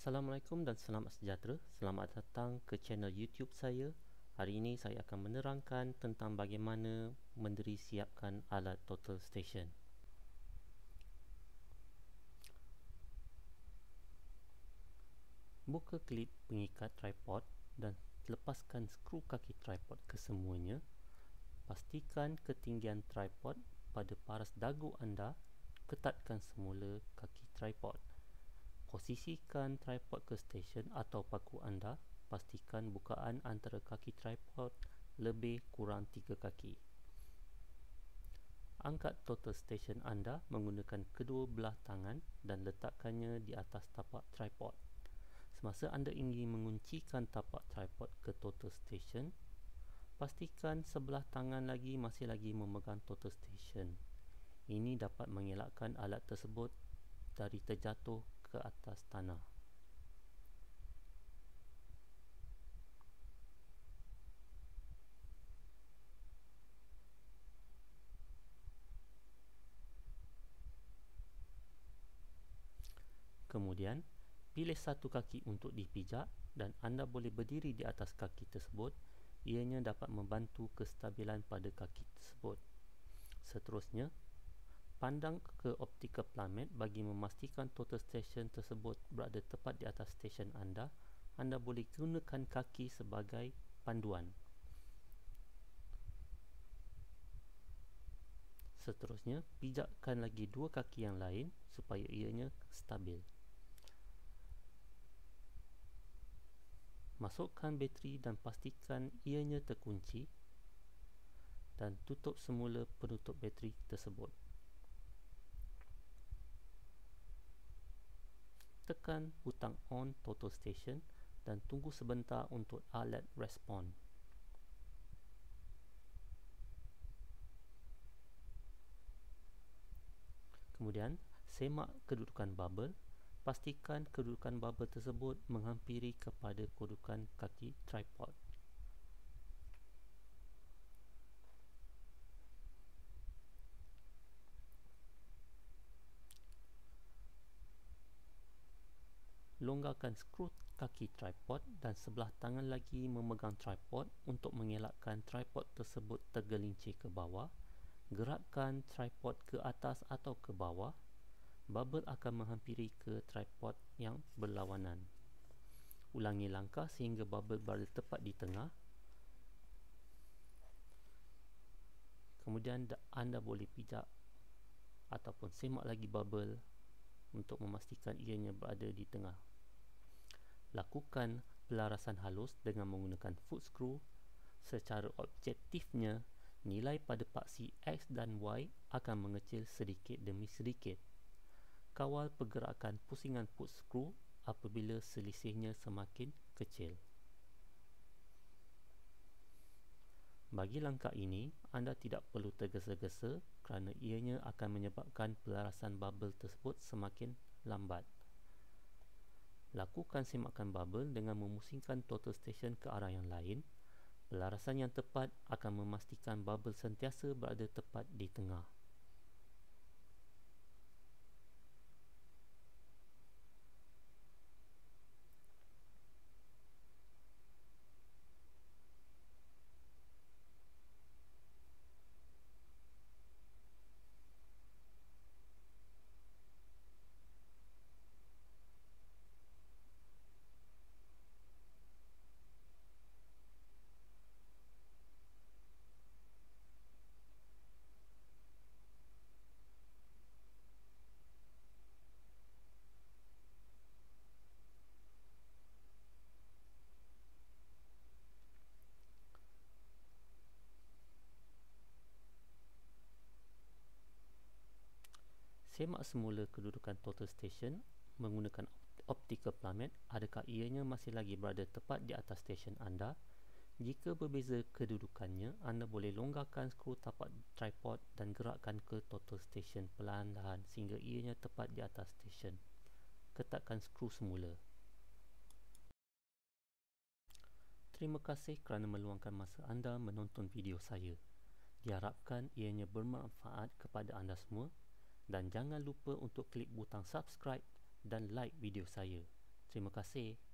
Assalamualaikum dan selamat sejahtera. Selamat datang ke channel YouTube saya. Hari ini saya akan menerangkan tentang bagaimana mendiri siapkan alat total station. Buka klip pengikat tripod dan lepaskan skru kaki tripod kesemuanya. Pastikan ketinggian tripod pada paras dagu anda. Ketatkan semula kaki tripod. Posisikan tripod ke stesen atau paku anda. Pastikan bukaan antara kaki tripod lebih kurang 3 kaki. Angkat total station anda menggunakan kedua belah tangan dan letakkannya di atas tapak tripod. Semasa anda ingin menguncikan tapak tripod ke total station, pastikan sebelah tangan lagi masih lagi memegang total station. Ini dapat mengelakkan alat tersebut dari terjatuh ke atas tanah. Kemudian, pilih satu kaki untuk dipijak dan anda boleh berdiri di atas kaki tersebut. Ianya dapat membantu kestabilan pada kaki tersebut. Seterusnya, Pandang ke optical plummet bagi memastikan total station tersebut berada tepat di atas stesen anda. Anda boleh gunakan kaki sebagai panduan. Seterusnya, pijakkan lagi dua kaki yang lain supaya ianya stabil. Masukkan bateri dan pastikan ianya terkunci dan tutup semula penutup bateri tersebut. Tekan butang on total station dan tunggu sebentar untuk alat respon. Kemudian, semak kedudukan bubble. Pastikan kedudukan bubble tersebut menghampiri kepada kedudukan kaki tripod. Longgarkan skru kaki tripod dan sebelah tangan lagi memegang tripod untuk mengelakkan tripod tersebut tergelincir ke bawah gerakkan tripod ke atas atau ke bawah bubble akan menghampiri ke tripod yang berlawanan. Ulangi langkah sehingga bubble berada tepat di tengah. Kemudian anda boleh pijak ataupun semak lagi bubble untuk memastikan ianya berada di tengah lakukan pelarasan halus dengan menggunakan foot screw secara objektifnya nilai pada paksi X dan Y akan mengecil sedikit demi sedikit. Kawal pergerakan pusingan foot screw apabila selisihnya semakin kecil. Bagi langkah ini anda tidak perlu tergesa-gesa kerana ianya akan menyebabkan pelarasan bubble tersebut semakin lambat Lakukan semakan bubble dengan memusingkan total station ke arah yang lain. Pelarasan yang tepat akan memastikan bubble sentiasa berada tepat di tengah. Semak semula kedudukan total station menggunakan optical plummet adakah ianya masih lagi berada tepat di atas stesen anda? Jika berbeza kedudukannya anda boleh longgarkan skru tapak tripod dan gerakkan ke total station perlahan-lahan sehingga ianya tepat di atas stesen ketatkan skru semula. Terima kasih kerana meluangkan masa anda menonton video saya. Diharapkan ianya bermanfaat kepada anda semua dan jangan lupa untuk klik butang subscribe dan like video saya. Terima kasih.